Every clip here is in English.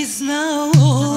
bi znao,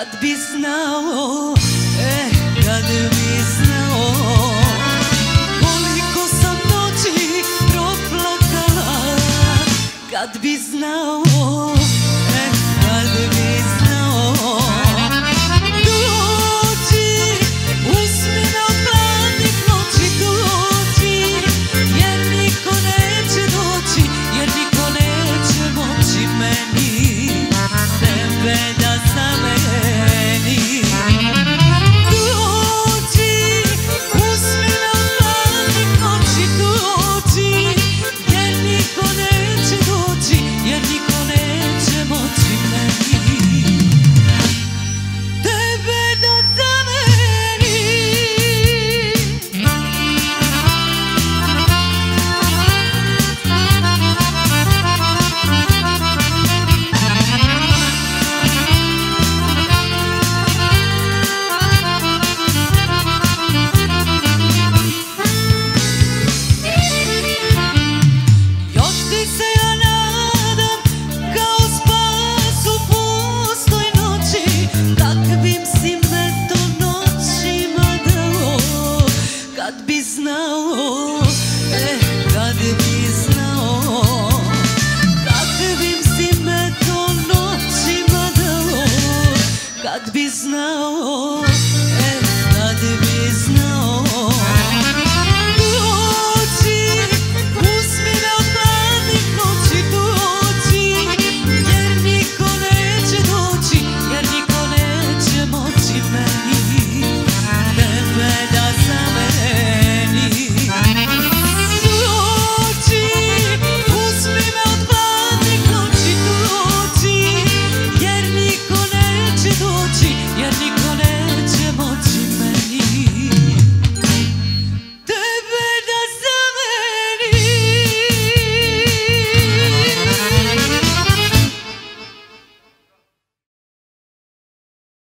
от безнау. Без наобум.